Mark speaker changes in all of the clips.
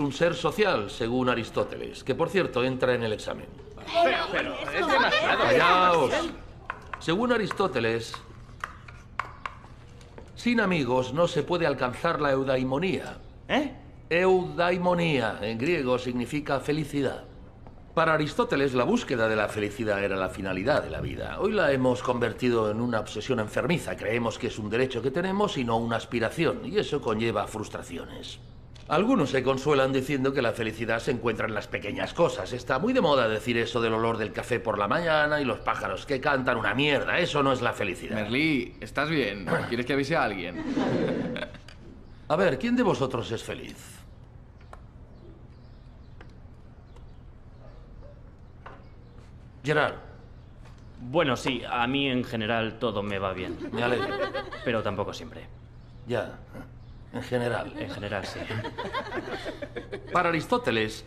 Speaker 1: un ser social, según Aristóteles, que por cierto entra en el examen.
Speaker 2: Pero, pero, es demasiado.
Speaker 1: Callaos. Según Aristóteles, sin amigos no se puede alcanzar la eudaimonía.
Speaker 2: ¿Eh?
Speaker 1: Eudaimonía, en griego, significa felicidad. Para Aristóteles, la búsqueda de la felicidad era la finalidad de la vida. Hoy la hemos convertido en una obsesión enfermiza. Creemos que es un derecho que tenemos y no una aspiración, y eso conlleva frustraciones. Algunos se consuelan diciendo que la felicidad se encuentra en las pequeñas cosas. Está muy de moda decir eso del olor del café por la mañana y los pájaros que cantan una mierda. Eso no es la felicidad.
Speaker 3: Merlí, ¿estás bien? ¿Quieres que avise a alguien?
Speaker 1: A ver, ¿quién de vosotros es feliz? Gerard,
Speaker 4: Bueno, sí, a mí en general todo me va bien,
Speaker 1: me alegro.
Speaker 4: pero tampoco siempre.
Speaker 1: Ya, en general.
Speaker 4: En general sí.
Speaker 1: Para Aristóteles,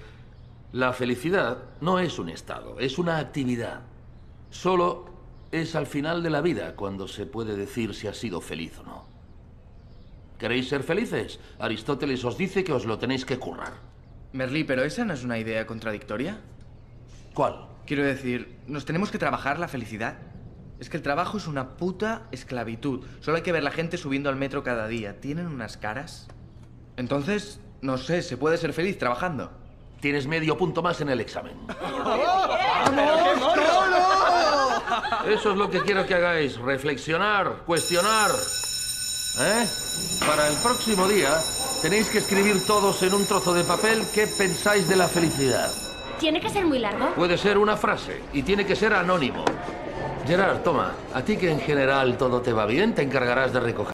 Speaker 1: la felicidad no es un estado, es una actividad. Solo es al final de la vida cuando se puede decir si ha sido feliz o no. ¿Queréis ser felices? Aristóteles os dice que os lo tenéis que currar.
Speaker 3: Merlí, ¿pero esa no es una idea contradictoria?
Speaker 1: ¿Cuál?
Speaker 3: Quiero decir, ¿nos tenemos que trabajar la felicidad? Es que el trabajo es una puta esclavitud. Solo hay que ver la gente subiendo al metro cada día. ¿Tienen unas caras? Entonces, no sé, ¿se puede ser feliz trabajando?
Speaker 1: Tienes medio punto más en el examen. Eso es lo que quiero que hagáis. Reflexionar, cuestionar. ¿Eh? Para el próximo día tenéis que escribir todos en un trozo de papel qué pensáis de la felicidad.
Speaker 5: ¿Tiene que ser muy largo?
Speaker 1: Puede ser una frase y tiene que ser anónimo. Gerard, toma, a ti que en general todo te va bien, te encargarás de recoger.